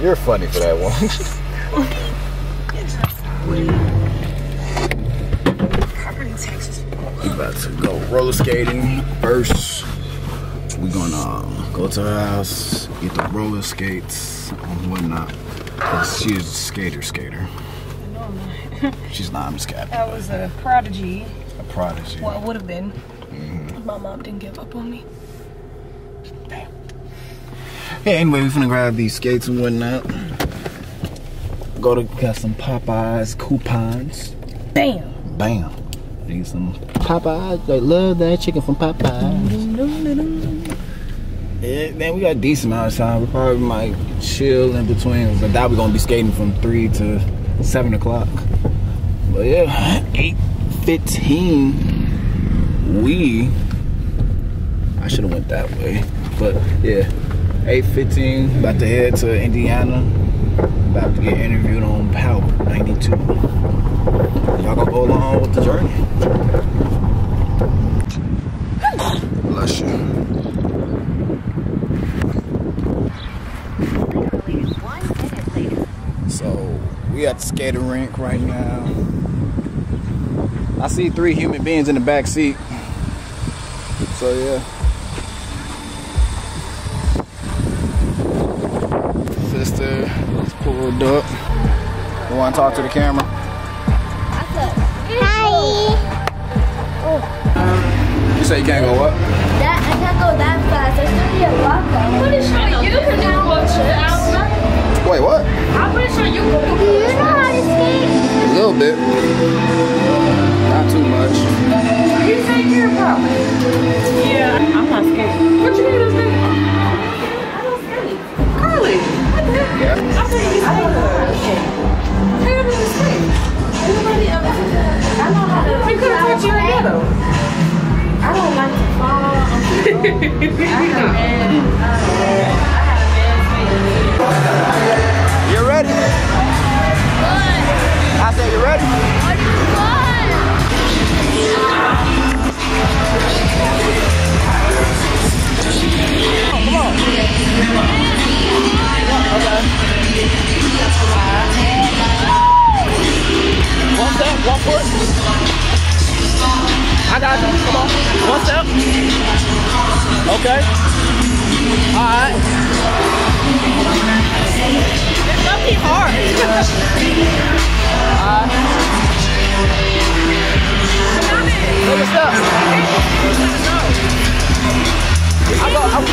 You're funny for that one. we about to go roller skating first. We're gonna um, go to her house, get the roller skates and whatnot. Cause she's a skater skater. She's not, I'm just capping. I was a prodigy. A prodigy. Well, I would have been. My mom didn't give up on me. Yeah, anyway, we finna grab these skates and whatnot. Go to got some Popeyes coupons. Bam. Bam. Need some Popeyes. They love that chicken from Popeyes. Yeah, man, we got a decent amount of time. We probably might chill in between. But that we're gonna be skating from three to seven o'clock. But yeah, eight fifteen. We. I should have went that way, but yeah, eight fifteen. About to head to Indiana. About to get interviewed on Power ninety two. Y'all gonna go along with the journey. Bless you. So we at the skating rink right now. I see three human beings in the back seat. So yeah. Sister is pulled up. You wanna talk to the camera? Hi. You say you can't go up? That I can't go that fast. There's gonna be a rock I'm pretty sure you can do push-ups. Wait, what? I'm pretty sure you can Do you know how to skate? A little bit. Not too much. You take your problem. Yeah. I'm not skating. What you mean I'm? I don't skate. Carly. What the heck? Yeah. I thought you skate. I don't skate. I don't skate. Nobody ever did that. I know how to. We could have taught you in. I don't like to fall. I'm too I had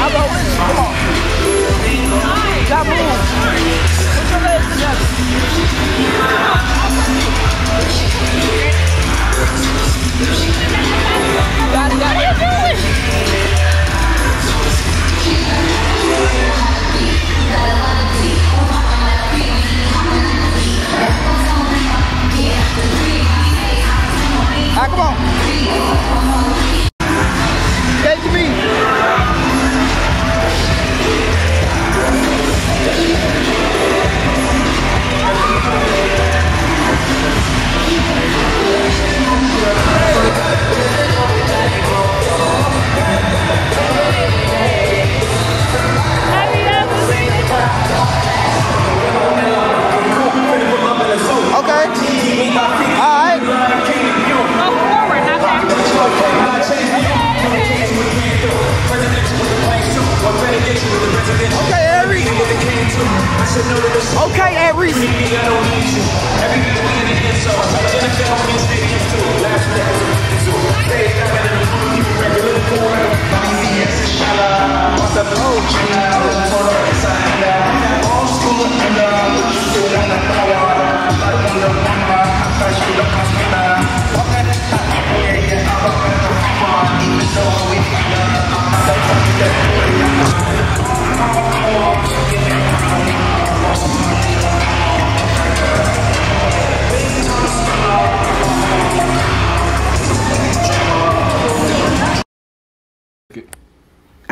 You. Come on. Got move. Your. Got it. What are you doing? Come on. Okay.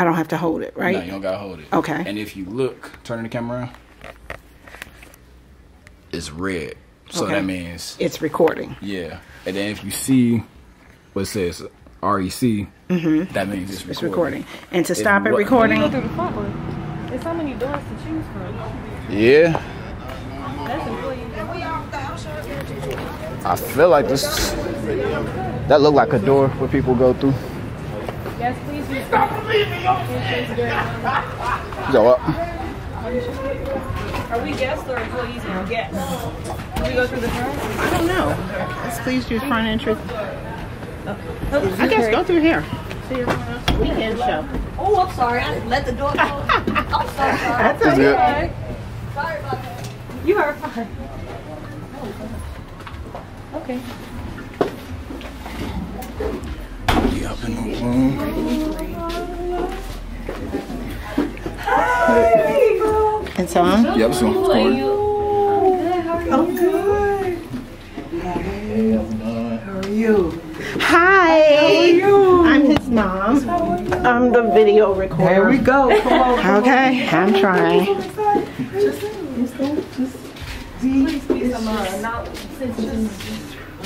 I don't have to hold it, right? No, you don't gotta hold it. Okay. And if you look, turning the camera around, it's red. So Okay. that means It's recording. yeah. And then if you see what says REC, mm-hmm. that means it's recording. It's recording. And to stop it what- recording, through the front one. There's so many doors to choose from. Yeah. That's. I feel like this. That look like a door where people go through. Yes, please use Stop leaving Go up. Are we guests or employees now? Guests. Do we go through the front? I don't know. Let's please use front entrance. Oh, I guess go through here. Weekend show. Oh, I'm sorry. I let the door close. I'm so sorry. That's Is it? okay. Sorry about that. You are fine. Okay. We up in the room. It's on. Yep, so Who are you? I'm Hi. How are you? I'm his mom. I'm the video recorder. There we go. Come on. Okay, I'm trying. Please be some uh, not sensitive. Relax. Talk to the mic. And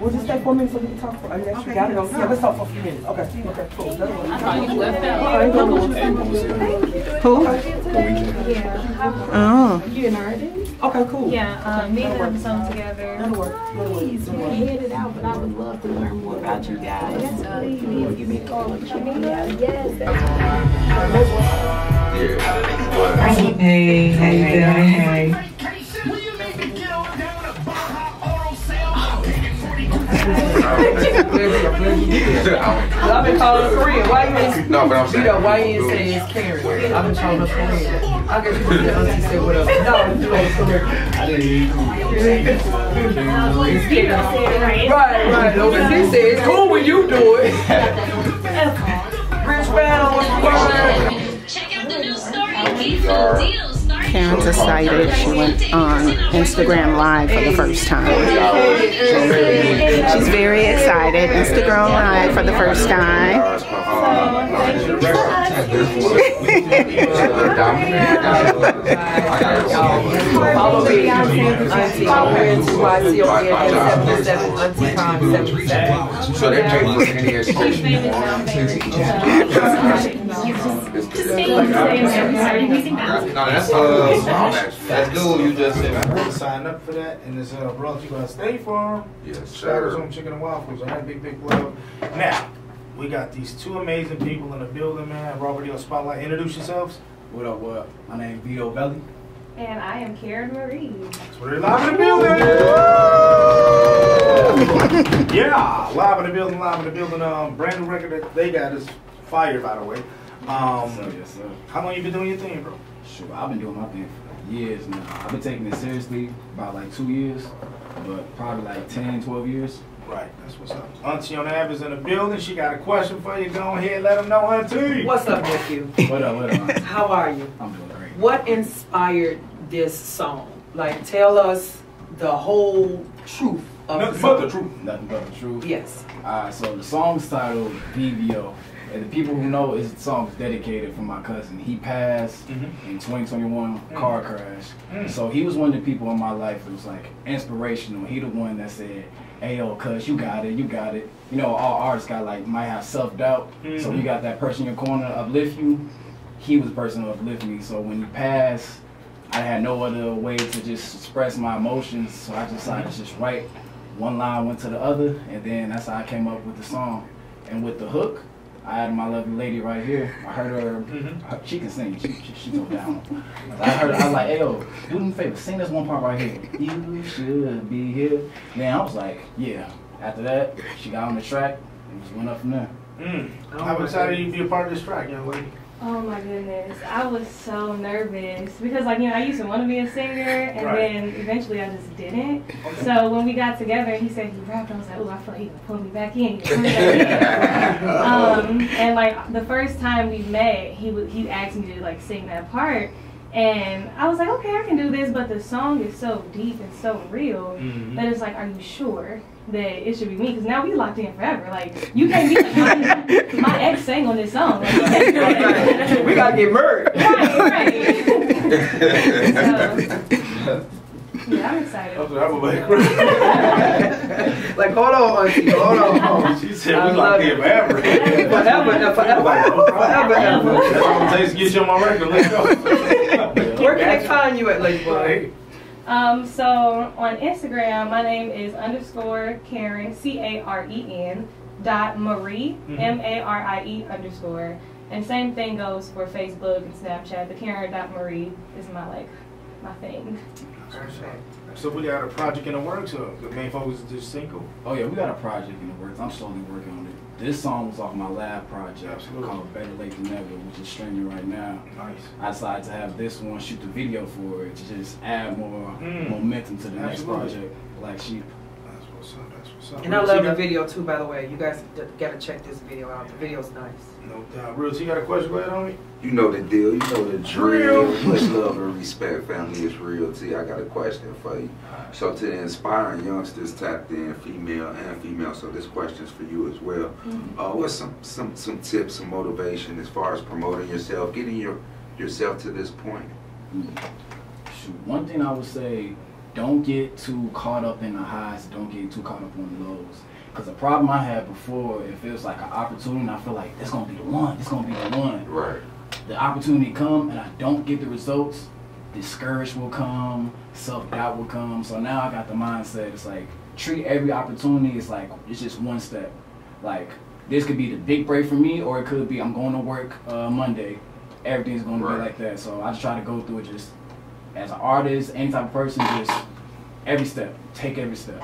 We'll just stay for a minute so we can talk for, I guess you got it. Yeah, let's talk for a few minutes. Okay, okay, cool. That's all right. All right, go on. Who? Oh. Okay, cool. Yeah, um, me and them sung together. That'll work. That'll work. That'll headed out, but I would love to learn more about you guys. Uh, you need to give me a call and check. Yes, Hey, hey, hey, hey. I've been calling her friend. Why you ain't, No, but I'm saying. you know, why you ain't say it's Karen? I've been calling her friend. I guess you can say auntie say what up. No, you ain't correct. I didn't hear you. Right, right. No, but he said it's cool when you do it. Rich man, what's going on? Check out the new store and get deals. Starting Karen's excited. She went on Instagram Live for the first time. She's very excited. Instagram Live for the first time. Follow me, Auntie, Y-C-O-N, 77, Auntie Con 77. So they pay for any education you. No, that's uh. That's good. You just said sign up for that, and it's uh, brought to you by State Farm. Yes, Starters sir. Home Chicken and Waffles. i All right, big big love. Now we got these two amazing people in the building, man. Robert, your spotlight. Introduce yourselves. What up, what up? My name is Vedo Belly. And I am Caren Marie. So we're live in the building. yeah, live in the building, live in the building. Um, brand new record that they got is fire, by the way. Um, so, yes, sir. how long you been doing your thing, bro? Sure, I've been doing my thing for years now. I've been taking it seriously about like two years, but probably like 10, 12 years. Right, that's what's up. Auntie on Ave is in the building. She got a question for you. Go ahead, let them know, Auntie. What's up, nephew? What up, what up? How are you? I'm doing great. What inspired this song? Like, tell us the whole truth of Nothing the but the truth. Nothing but the truth. Yes. Alright, so the song's titled BVO. And the people who know is the song's dedicated for my cousin. He passed Mhm. in 2021 car crash. Mm. So he was one of the people in my life that was like inspirational. He the one that said, "Hey yo, cuz you got it, you got it." You know, all artists got like might have self doubt. So you got that person in your corner to uplift you. He was the person to uplift me. So when he passed, I had no other way to just express my emotions. So I decided to just write one line went to the other, and then that's how I came up with the song. And with the hook, I had my lovely lady right here. I heard her, Mhm. her- she can sing. She, she, she go down. I heard, I was like, hey, yo, do me a favor, sing this one part right here. You should be here. Then I was like, yeah. After that, she got on the track and just went up from there. Mm. How excited you to be a part of this track, young lady? Oh my goodness, I was so nervous because, like, you know, I used to want to be a singer, and Right. then eventually I just didn't. So when we got together and he said he rapped, I was like, oh, I feel like he can pull me back in. Pull me back in. um, and like the first time we met, he would he asked me to like sing that part, and I was like, okay, I can do this. But the song is so deep and so real Mhm. that it's like, are you sure? that it should be me because now we locked in forever. Like you can't be like my, my ex sang on this song. Like, you can't do that. we gotta get married. Right, right. So, yeah, I'm excited. like, hold on, auntie, hold on. She said we locked in forever. Forever and forever. Forever and That's all it takes to get you on my record. Let's go. Where can they find you at, Lady Boy? Um, so on Instagram, my name is underscore Caren C A R E N dot Marie Mhm. M A R I E underscore, and same thing goes for Facebook and Snapchat. The Caren dot Marie is my like my thing. So we got a project in the works. So the main focus is just single. Oh yeah, we got a project in the works. I'm slowly working on it. This song was off my lab project Absolutely. called Better Late Than Never, which is streaming right now. Nice. I decided to have this one shoot the video for it to just add more Mm. momentum to the next project, Black Sheep. That's what's up. That's what's up. And I love the got- video too, by the way. You guys gotta check this video out. The video's nice. No doubt. Real, you got a question? Go ahead, homie. You know the deal. You know the drill. Much love and respect, family. It's real. T. I got a question for you. So to the inspiring youngsters tapped in, female and female. So this question's for you as well. Uh, what's some some some tips, some motivation as far as promoting yourself, getting your yourself to this point? Shoot, one thing I would say, don't get too caught up in the highs, don't get too caught up on the lows. Because the problem I had before, if it was like an opportunity, I feel like this gonna be the one, this gonna be the one. Right. The opportunity come, and I don't get the results, discouraged will come, self-doubt will come. So now I got the mindset, it's like, treat every opportunity as like, it's just one step. Like, this could be the big break for me, or it could be I'm going to work uh, Monday. Everything's going to Right. be like that. So I just try to go through it just as an artist, any type of person, just every step, take every step.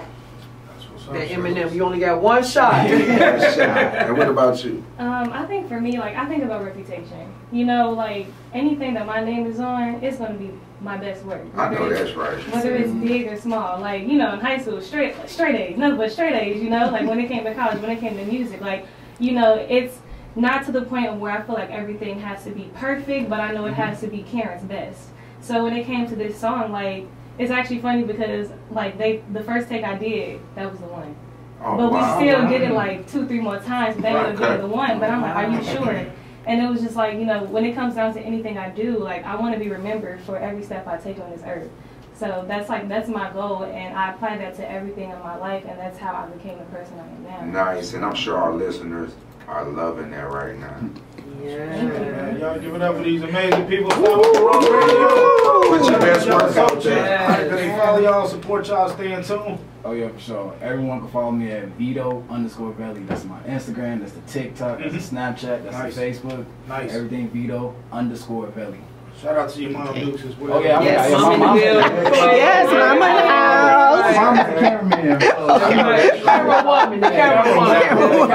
That's what's up. That sir. Eminem, you only got one shot. One shot. And what about you? Um, I think for me, like I think about reputation. You know, like anything that my name is on, it's gonna be my best work. I know Whether it's- that's right. Whether it's big or small, like you know, in high school, straight straight A's, nothing but straight A's. You know, like when it came to college, when it came to music, like you know, it's not to the point of where I feel like everything has to be perfect, but I know it has to be Caren's best. So when it came to this song, like it's actually funny because like they the first take I did, that was the one. Oh, but wow. we still did it like two, three more times. But they would have been the one. But I'm like, are you sure? And it was just like, you know, when it comes down to anything I do, like I want to be remembered for every step I take on this earth. So that's like that's my goal, and I apply that to everything in my life, and that's how I became the person I am now. Nice, and I'm sure our listeners are loving that right now. Man, y'all give it up for these amazing people. Put your best work out there. How can they follow y'all, support y'all, stay in tune? Oh yeah, for sure. Everyone can follow me at Vedo underscore Valley. That's my Instagram. That's the TikTok. That's the mm-hmm. Snapchat. That's Nice. the Facebook. Nice. Everything Vedo underscore Valley. Shout out to your mom, Dukes, as well. Oh yeah, I Yes, forgot. mom in the building. Yes, mama in the house. Mom's the cameraman. Camera woman, camera woman.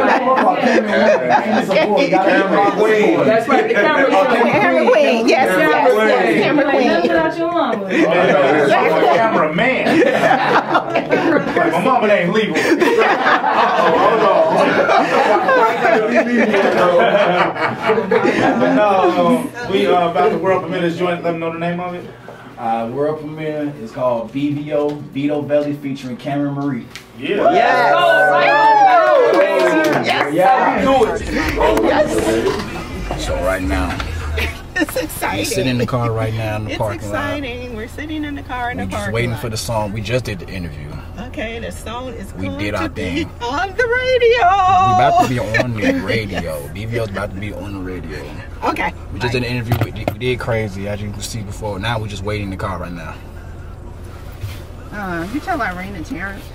Camera queen. That's right, the camera Camera queen. Yes, yes, yes. Camera Like nothing queen. without your mama. Oh, cameraman. like, my mama ain't legal. but no, um, we uh, about the world premiere joint. Let them know the name of it. Uh, world premiere is called BVO Vedo Belly featuring Cameron Marie. Yeah. Yes. Yeah. Yes. So right now, It's exciting. we exciting. sit in the car right now in the It's parking lot. It's exciting. We're sitting in the car in We the just parking waiting lot. for the song. We just did the interview. Okay, the song is We going did to our be thing. on the radio. We're about to be on the radio. BVO's about to be on the radio. Okay. We just did an interview. We did, we did crazy, as you can see before. Now we're just waiting in the car right now. Uh, you tell Irene and Terrence.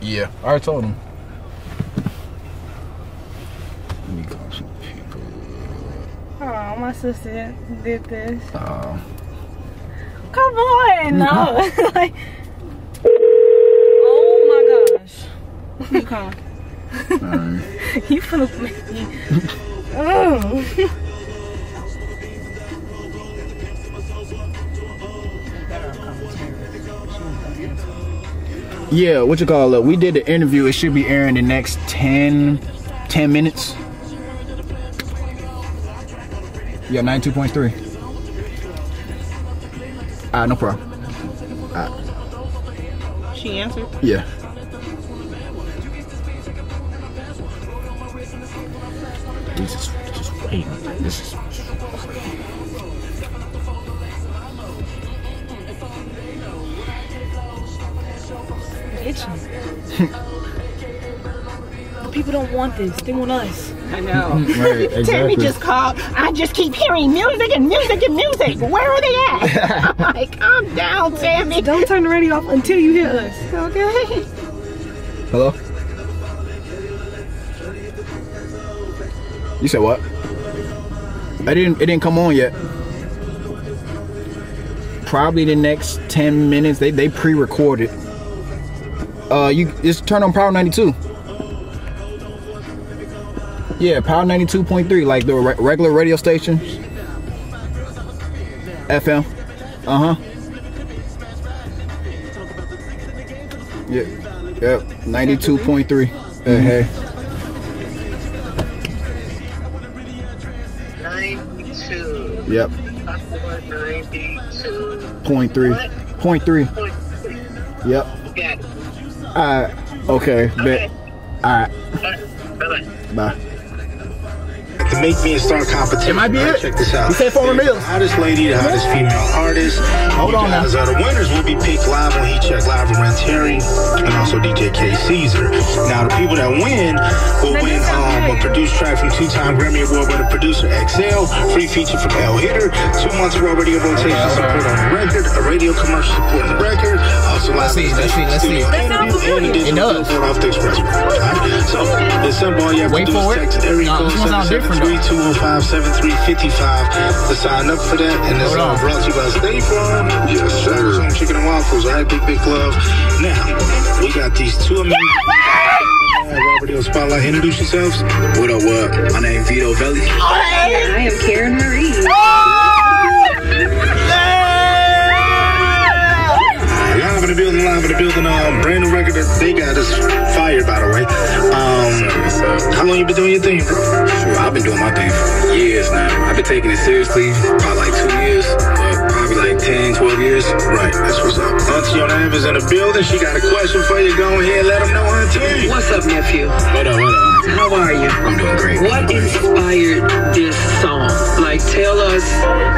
Yeah, I already told him. Let me call some people. Oh, my sister did this. Uh, Come on, no. like, oh my gosh. Who you calling? You finna make me. Oh. yeah, what you call it? We did the interview. It should be airing the next 10, 10 minutes. Yeah, 92.3. Ah, no problem. She answered. Yeah. This is just wait. This is. itching. the people don't want this. They want us. I know. Right, Tammy exactly. just called. I just keep hearing music and music and music. Where are they at? I'm like, calm down, Tammy. Don't turn the radio off until you hear us. Okay. Hello. You said what? I didn't. It didn't come on yet. Probably the next ten minutes. They they pre-recorded. Uh, you just turn on Power ninety two. Yeah, Power ninety two point three, like the re- regular radio station. FM. Uh huh. Yeah. Yep. Ninety two point three. Uh, hey. 92. Yep. 92. Point three. Point three. Yep. Got it. Alright. Okay. Bet. Alright. Bye-bye. Bye. To make me a star competition. might be Right, it. Check this out. You said former The Mills. hottest lady, the hottest female artist. Hold You on now. are the winners will be picked live on Heat Check Live with Terry and also DJ K Caesar. Now the people that win will win um, a produced track from two-time Grammy Award winner producer XL, free feature from L Hitter, two months of raw radio rotation support on the record, a radio commercial support on the record, also live see, let's see, let's see. studio interview, and additional It does. billboard off the express. Alright? So it's simple. All you have Wait to do for is it. text area No, code this one sound different, though. 773-205-7355 to sign up for that. And it's all brought to you by State Farm. Yes, sir. Some chicken and waffles. All right, big, big love. Now, we got these two amazing. Robert Hill Spotlight. Introduce yourselves. What up, what? My name is Vedo Velli. I am Caren Marie. Live in the building, live in the building. Um, brand new record that they got is fire, by the way. Um, how long you been doing your thing, bro? Sure, I've been doing my thing for years now. I've been taking it seriously probably like two years, but probably like 10, 12 years. Right, that's what's up. Auntie on is in the building. She got a question for you. Go ahead, let them know, Auntie. What's up, nephew? What up, what up? How are you? I'm doing great. What inspired this song? Like, tell us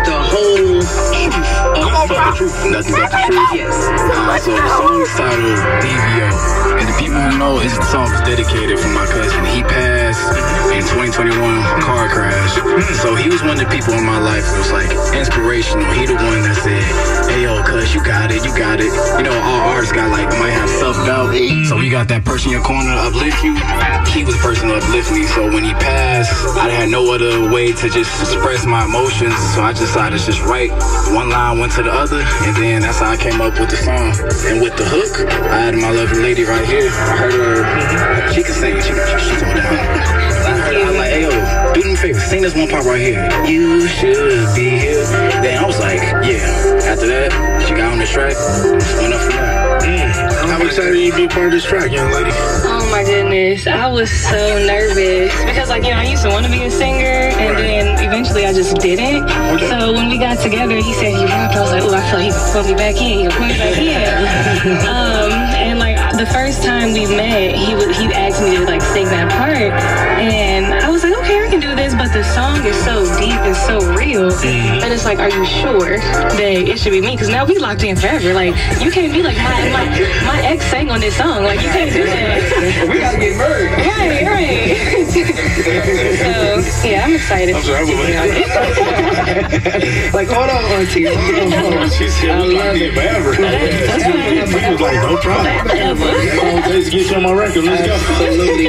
the whole truth of the truth. Nothing but the truth. Yes. Uh, so the song's titled BVO. And the people who know is the song is dedicated for my cousin. He passed in 2021 car crash. So he was one of the people in my life who was like inspirational. He the one that said, Hey yo, cuz you got it, you got it. You know, all artists got like might have self-doubt. So you got that person in your corner to uplift you. He was the person to uplift me. So when he passed, I had no other way to just express my emotions. So I decided to just write one line, went to the other, and then that's how I came up with the song. And with the hook, I had my lovely lady right here. I heard her, she can sing. She, she told me. I heard I'm like, hey yo, do me a favor, sing this one part right here. You should be here. Then I was like, yeah. After that, she got on the track, went up from there. How excited are you to be part of this track, young lady? Oh my goodness, I was so nervous because, like, you know, I used to want to be a singer, and then eventually I just didn't. So when we got together, he said he rapped. I was like, oh, I feel like he can put me back in. He can put me back in. um, and like the first time we met, he would he asked me to like sing that part, and the song is so deep and so real, and it's like, are you sure that it should be me? Because now we locked in forever. Like you can't be like my my, my ex sang on this song. Like you can't do that. we gotta get married. Right, right. so yeah, I'm excited. I'm sorry, like, hold on, Auntie. Hold on, hold on. She said we locked in forever. He was like, no problem. Let's get you on my record. Let's go. Absolutely.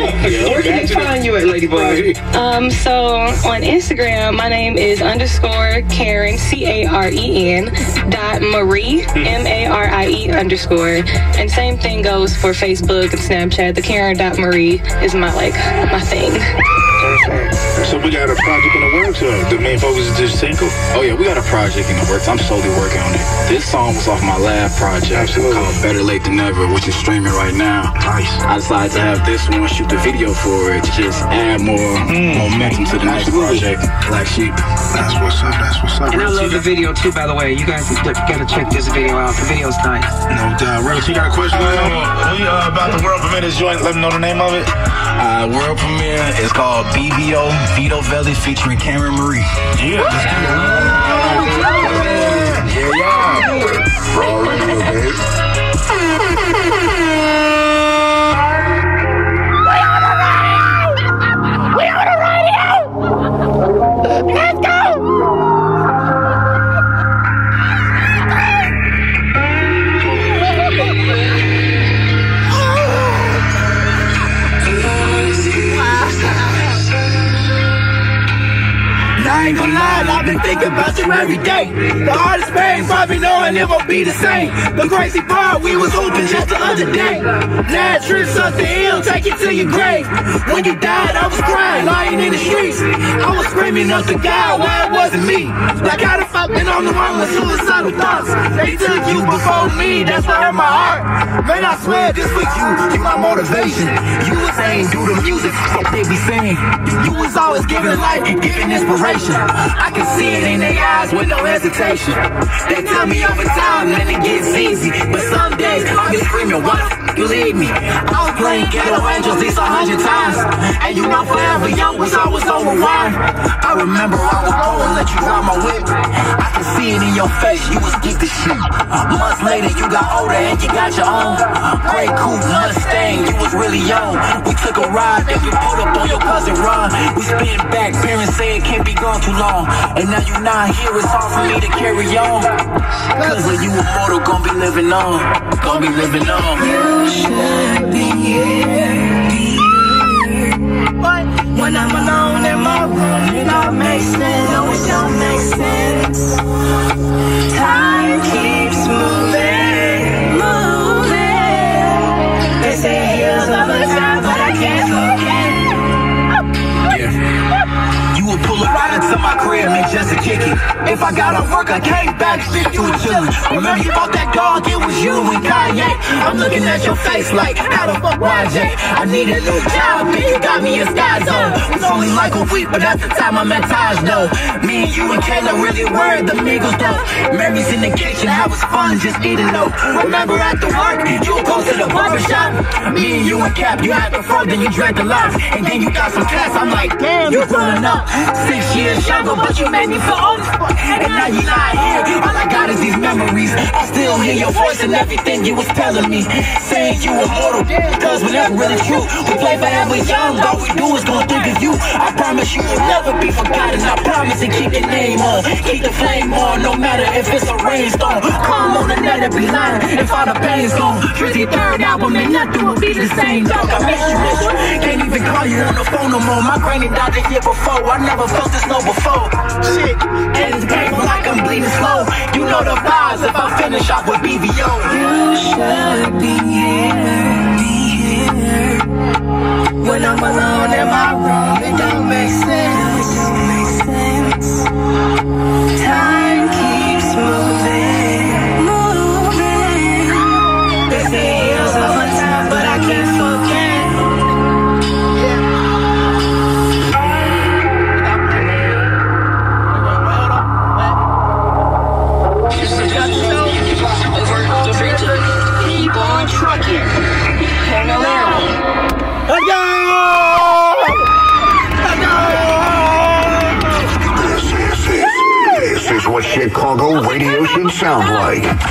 Where can they find you at, Lady Boy? Um, so on Instagram, my name is underscore Caren C A R E N dot Marie M A R I E underscore, and same thing goes for Facebook and Snapchat. The Caren dot Marie is my like my thing. So we got a project in the works. Uh, the main focus is just single. Oh yeah, we got a project in the works. I'm slowly working on it. This song was off my last project called Better Late Than Never, which is streaming right now. Nice. I decided to have this one shoot the video for it to just add more momentum to the next project. Black Sheep. That's what's up. That's what's up. And I love the video too, by the way. You guys gotta check this video out. The video's nice. No doubt. Reynolds, you got a question uh, uh, about the world premiere this joint? Let me know the name of it. Uh, world premiere is called BVO, Vedo Velez featuring Cameron Marie. Yeah, let's do it. Yeah, yeah. Raw radio, babe. Every day. The hardest pain, probably knowing it won't be the same. The crazy part, we was hooping just the other day. Last trip, something ill, take you to your grave. When you died, I was crying, lying in the streets. I was screaming up to God why it wasn't me. Like how fuck been on the run with suicidal thoughts. They took you before me, that's what hurt my heart. Man, I swear this was you, you my motivation. You was saying do the music, what they be saying. You was always giving life, and giving inspiration. I can see it in their eyes with no hesitation. They tell me over time that it gets easy, but some days I be screaming, why the f you leave me? I was playing Ghetto Angels these a hundred times, and you know Forever Young was always on rewind. I remember I was going let you drive my whip. I can see it in your face, you was geek to shit. Uh, months later, you got older and you got your own. Gray coupe Mustang, you was really young. We took a ride, then you pulled up on your cousin Ron. We spin back, parents say it can't be gone too long. And now you not here, it's hard for me to carry on. Cause of you immortal, gon' be living on. Gon' be living on. You should be here. When I'm alone in my room, it all makes sense. No, it don't make sense. Time keeps moving, moving. They say it heals over time, but I can't forget. Into my crib, man, just to kick it. If I gotta work, I came back, stick you were chillin'. Remember you bought that dog, it was you and Kanye. I'm looking at your face like, how the fuck YJ? I need a new job, man, you got me in Sky Zone. It's only like a week, but that's the time I'm at Taj, though. Me and you and Kayla really were the Migos, though. Mary's in the kitchen, how was fun, just eating low. Remember after work, you go to the barbershop. Me and you and Cap, you had the fro, then you drank the locks. And then you got some class, I'm like, damn, you growing up. Six years younger, but you made me feel fuck. And now you're not here. All I got is these memories. I still hear your voice and everything you was telling me. Saying you immortal, cause we're never really true. We play forever young, all we do is gonna think of you. I promise you will never be forgotten. I promise to keep your name on. Keep the flame on, no matter if it's a rainstorm. Come on the net and be lying if all the pain's gone. Drizzy third album and nothing will be the same, dog. I miss you, miss you. Can't even call you on the phone no more. My granny died the year before. I never felt this before. Shit, and it's painful like I'm bleeding slow. You know the vibes if I finish off with. You should be here, be here. When I'm alone in my room, it don't make sense. Time Chicago radio should sound like.